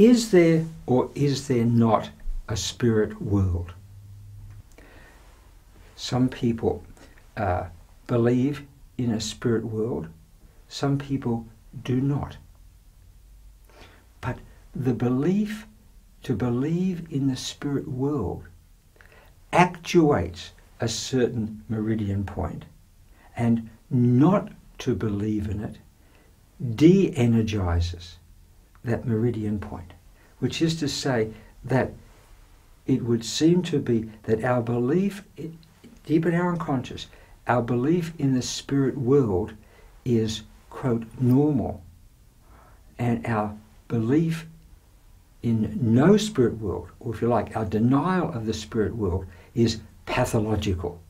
is there or is there not a spirit world? Some people uh, believe in a spirit world, some people do not. But the belief to believe in the spirit world actuates a certain meridian point, and not to believe in it de energizes that meridian point, which is to say that it would seem to be that our belief, deep in our unconscious, our belief in the spirit world is, quote, normal. And our belief in no spirit world, or if you like, our denial of the spirit world, is pathological.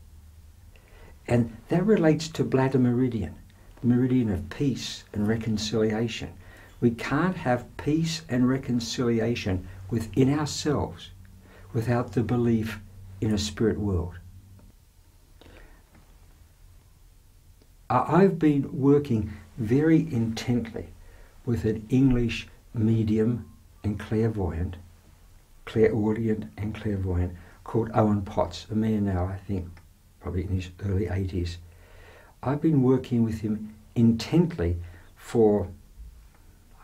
And that relates to bladder meridian, the meridian of peace and reconciliation. We can't have peace and reconciliation within ourselves without the belief in a spirit world. I've been working very intently with an English medium and clairvoyant, clairaudient and clairvoyant called Owen Potts, a man now, I think, probably in his early 80s. I've been working with him intently for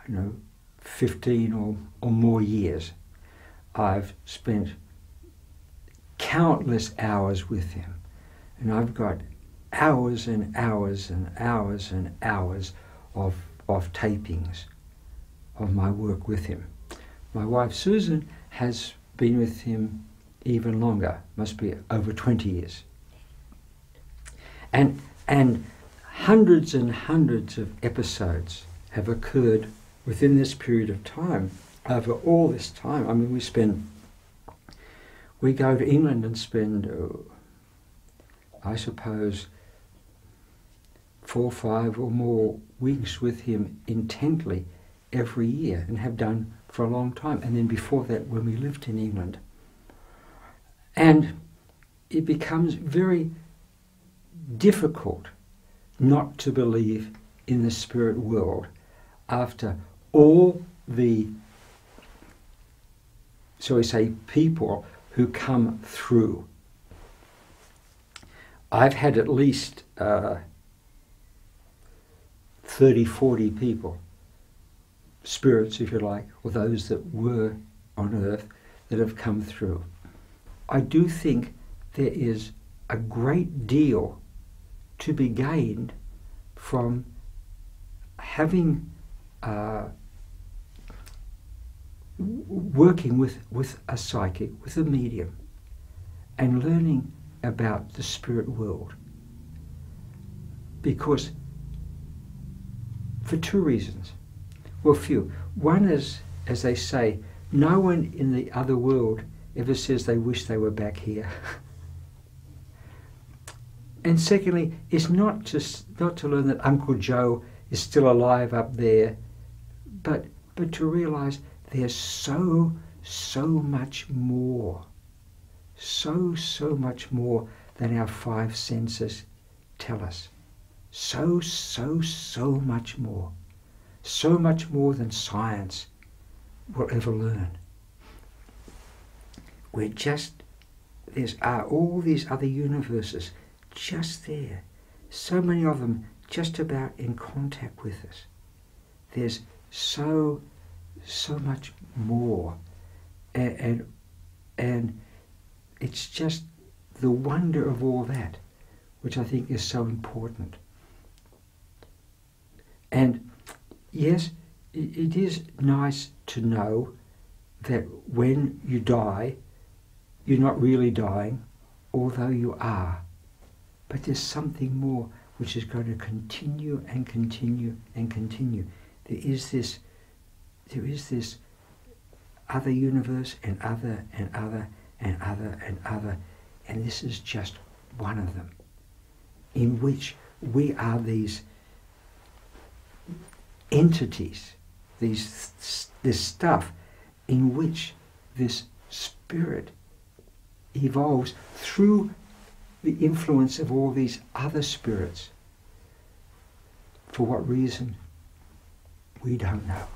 you know, 15 or, or more years. I've spent countless hours with him. And I've got hours and hours and hours and hours of, of tapings of my work with him. My wife Susan has been with him even longer, must be over 20 years. And, and hundreds and hundreds of episodes have occurred within this period of time, over all this time, I mean, we spend, we go to England and spend, uh, I suppose, four, five, or more weeks with him intently every year and have done for a long time. And then before that, when we lived in England. And it becomes very difficult not to believe in the spirit world after all the, so we say, people who come through. I've had at least uh, 30, 40 people, spirits, if you like, or those that were on earth that have come through. I do think there is a great deal to be gained from having uh, working with, with a psychic, with a medium, and learning about the spirit world. Because, for two reasons. Well, few. One is, as they say, no one in the other world ever says they wish they were back here. and secondly, it's not just not to learn that Uncle Joe is still alive up there, but but to realize there's so, so much more. So, so much more than our five senses tell us. So, so, so much more. So much more than science will ever learn. We're just, there's are all these other universes just there. So many of them just about in contact with us. There's so so much more. And, and, and it's just the wonder of all that, which I think is so important. And yes, it, it is nice to know that when you die, you're not really dying, although you are. But there's something more which is going to continue and continue and continue. There is this there is this other universe and other and other and other and other, and this is just one of them, in which we are these entities, these this stuff, in which this spirit evolves through the influence of all these other spirits. For what reason? We don't know.